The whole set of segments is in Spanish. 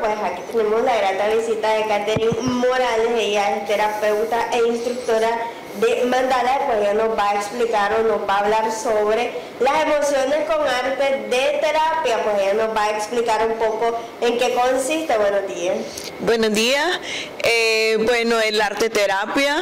pues aquí tenemos la grata visita de Catherine Morales, ella es terapeuta e instructora de Mandala, pues ella nos va a explicar o nos va a hablar sobre las emociones con arte de terapia, pues ella nos va a explicar un poco en qué consiste. Buenos días. Buenos días. Eh, bueno, el arte terapia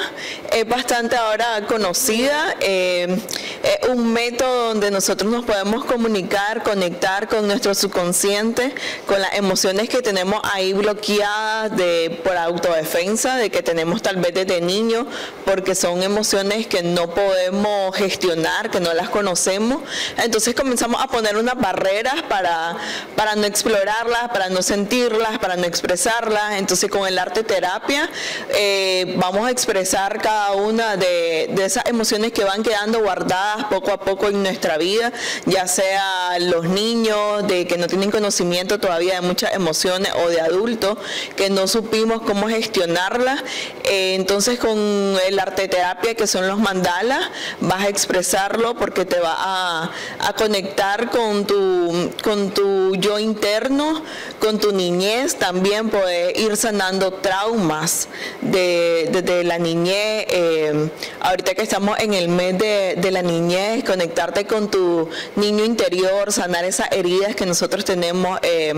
es bastante ahora conocida. Eh, es un método donde nosotros nos podemos comunicar, conectar con nuestro subconsciente, con las emociones que tenemos ahí bloqueadas de, por autodefensa, de que tenemos tal vez desde niño, porque son emociones que no podemos gestionar, que no las conocemos. Entonces comenzamos a poner unas barreras para, para no explorarlas, para no sentirlas, para no expresarlas. Entonces con el arte terapia eh, vamos a expresar cada una de, de esas emociones que van quedando guardadas poco a poco en nuestra vida, ya sea los niños de que no tienen conocimiento todavía de muchas emociones o de adultos que no supimos cómo gestionarlas. Eh, entonces con el arte terapia que son los mandalas, vas a expresarlo porque te va a, conectar con tu, con tu yo interno, con tu niñez, también puedes ir sanando traumas de, la niñez. Eh, ahorita que estamos en el mes de, la niñez, conectarte con tu niño interior, sanar esas heridas que nosotros tenemos, eh,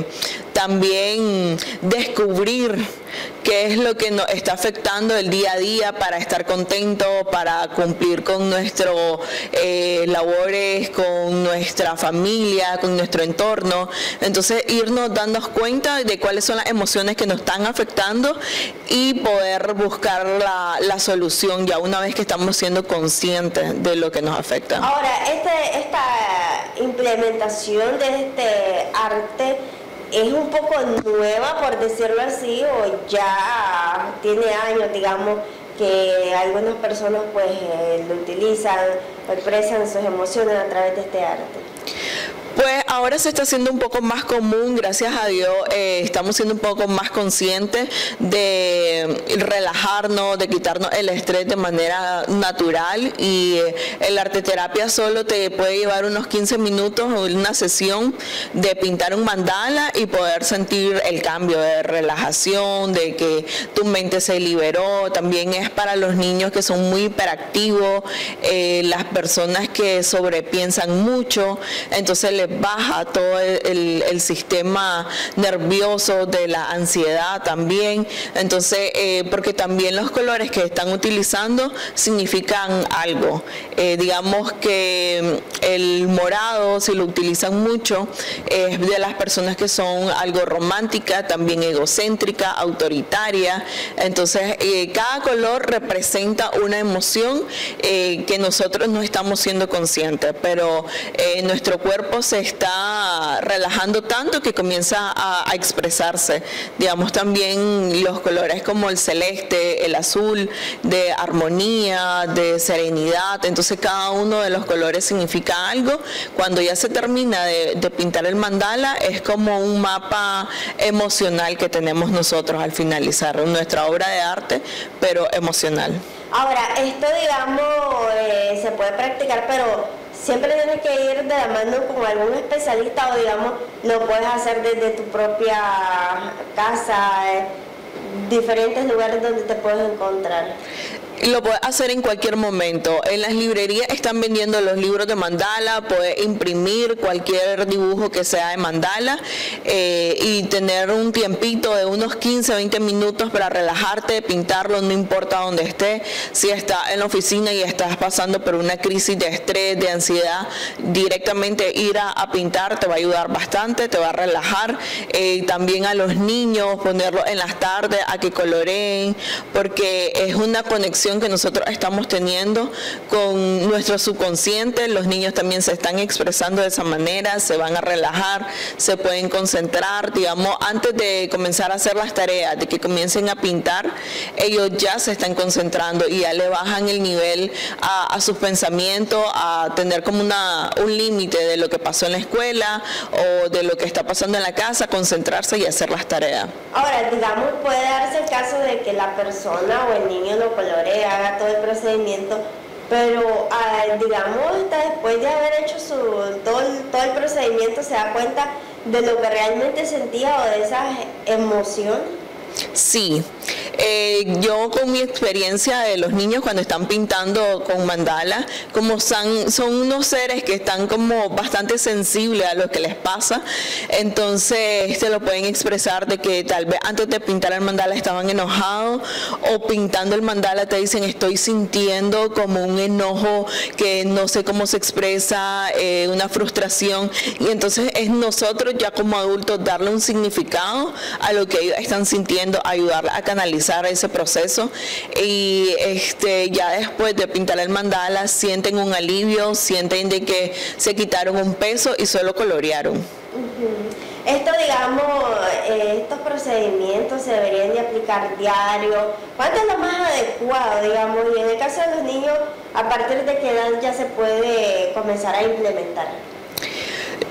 también descubrir qué es lo que nos está afectando el día a día para estar contento, para cumplir con nuestras eh, labores, con nuestra familia, con nuestro entorno. Entonces, irnos dando cuenta de cuáles son las emociones que nos están afectando y poder buscar la, la solución ya una vez que estamos siendo conscientes de lo que nos afecta. Ahora, este, esta implementación de este arte es un poco nueva, por decirlo así, o ya tiene años, digamos, que algunas personas pues eh, lo utilizan, expresan sus emociones a través de este arte. Pues ahora se está haciendo un poco más común, gracias a Dios, eh, estamos siendo un poco más conscientes de relajarnos, de quitarnos el estrés de manera natural y eh, el arte terapia solo te puede llevar unos 15 minutos o una sesión de pintar un mandala y poder sentir el cambio de relajación, de que tu mente se liberó, también es para los niños que son muy hiperactivos, eh, las personas que sobrepiensan mucho, entonces baja todo el, sistema nervioso de la ansiedad también. Entonces, eh, porque también los colores que están utilizando significan algo. Eh, digamos que mm, el morado, si lo utilizan mucho, es de las personas que son algo romántica, también egocéntrica, autoritaria. Entonces, eh, cada color representa una emoción que nosotros no estamos siendo conscientes, pero nuestro cuerpo se está relajando tanto que comienza a, expresarse. Digamos también los colores como el celeste, el azul, de armonía, de serenidad. Entonces cada uno de los colores significa algo. Cuando ya se termina de, de pintar el mandala es como un mapa emocional que tenemos nosotros al finalizar nuestra obra de arte, pero emocional. Ahora, esto digamos eh, se puede practicar, pero siempre tienes que ir de la mano con algún especialista o digamos lo puedes hacer desde tu propia casa, eh, diferentes lugares donde te puedes encontrar. Lo puedes hacer en cualquier momento. En las librerías están vendiendo los libros de mandala, puedes imprimir cualquier dibujo que sea de mandala eh, y tener un tiempito de unos 15, 20 minutos para relajarte, pintarlo, no importa dónde estés. Si estás en la oficina y estás pasando por una crisis de estrés, de ansiedad, directamente ir a, pintar te va a ayudar bastante, te va a relajar. Eh, también a los niños, ponerlo en las tardes a que coloreen, porque es una conexión que nosotros estamos teniendo con nuestro subconsciente. Los niños también se están expresando de esa manera, se van a relajar, se pueden concentrar, digamos, antes de comenzar a hacer las tareas, de que comiencen a pintar, ellos ya se están concentrando y ya le bajan el nivel a, sus pensamientos, a tener como una, un límite de lo que pasó en la escuela o de lo que está pasando en la casa, concentrarse y hacer las tareas. Ahora, digamos, puede darse el caso de que la persona o el niño lo colore haga todo el procedimiento, pero ah, digamos, después de haber hecho su, todo, todo el procedimiento se da cuenta de lo que realmente sentía o de esas emociones? Sí, eh, yo con mi experiencia de los niños cuando están pintando con mandala, como son, unos seres que están como bastante sensibles a lo que les pasa, entonces se lo pueden expresar de que tal vez antes de pintar el mandala estaban enojados o pintando el mandala te dicen estoy sintiendo como un enojo que no sé cómo se expresa, eh, una frustración y entonces es nosotros ya como adultos darle un significado a lo que ellos están sintiendo ayudarla a canalizar ese proceso y este, ya después de pintar el mandala sienten un alivio, sienten de que se quitaron un peso y solo colorearon. Esto, digamos, eh, estos procedimientos se deberían de aplicar diario. ¿Cuánto es lo más adecuado, digamos? Y en el caso de los niños, ¿a partir de qué edad ya se puede comenzar a implementar?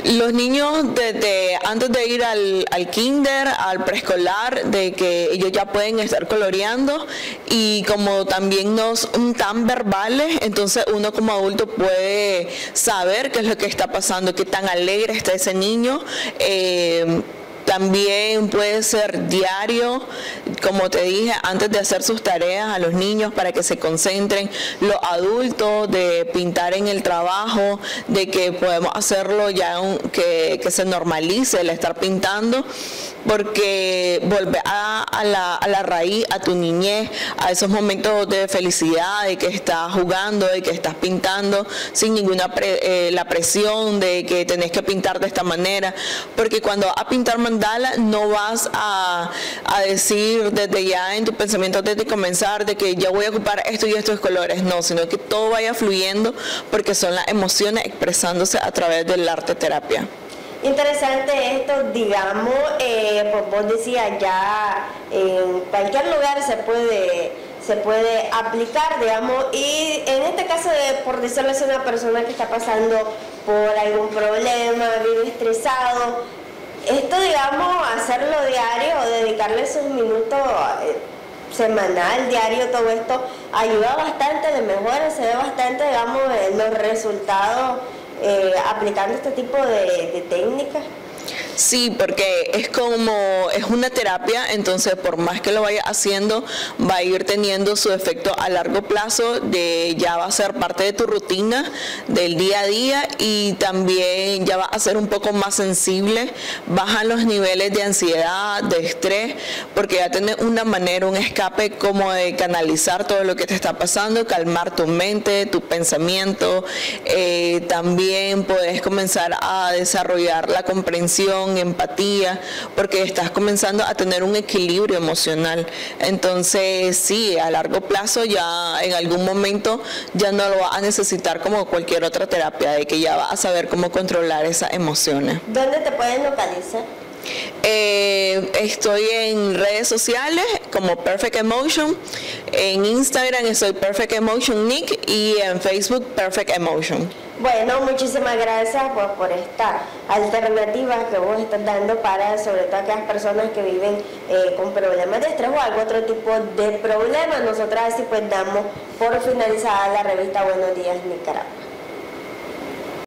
Los niños desde antes de ir al, kinder, al preescolar, de que ellos ya pueden estar coloreando y como también no son tan verbales, entonces uno como adulto puede saber qué es lo que está pasando, qué tan alegre está ese niño. Eh, también puede ser diario, como te dije, antes de hacer sus tareas a los niños para que se concentren. Los adultos de pintar en el trabajo, de que podemos hacerlo ya que, que se normalice el estar pintando porque volver a, la, raíz, a tu niñez, a esos momentos de felicidad, de que estás jugando, de que estás pintando, sin ninguna eh, la presión de que tenés que pintar de esta manera, porque cuando a pintar mandala no vas a, a decir desde ya en tu pensamiento, desde comenzar, de que ya voy a ocupar esto y estos colores, no, sino que todo vaya fluyendo porque son las emociones expresándose a través del arte terapia. Interesante esto, digamos, eh, pues vos decías ya en cualquier lugar se puede se puede aplicar, digamos, y en este caso, de, por decirlo así, una persona que está pasando por algún problema, vive estresado, hacerlo diario o dedicarle esos minutos eh, semanal, diario, todo esto ayuda bastante, le mejora, se ve bastante, digamos, los resultados eh, aplicando este tipo de, de técnicas. Sí, porque es como, es una terapia, entonces por más que lo vaya haciendo, va a ir teniendo su efecto a largo plazo, de ya va a ser parte de tu rutina del día a día y también ya va a ser un poco más sensible, bajan los niveles de ansiedad, de estrés, porque ya tienes una manera, un escape como de canalizar todo lo que te está pasando, calmar tu mente, tu pensamiento, eh, también puedes comenzar a desarrollar la comprensión empatía, porque estás comenzando a tener un equilibrio emocional. Entonces, sí, a largo plazo ya en algún momento ya no lo vas a necesitar como cualquier otra terapia, de que ya vas a saber cómo controlar esas emociones. ¿Dónde te pueden localizar? Eh, estoy en redes sociales como Perfect Emotion. En Instagram soy Perfect Emotion Nick y en Facebook Perfect Emotion. Bueno, muchísimas gracias por esta alternativa que vos estás dando para sobre todo aquellas personas que viven eh, con problemas de estrés o algún otro tipo de problemas. Nosotras así pues damos por finalizada la revista Buenos Días Nicaragua.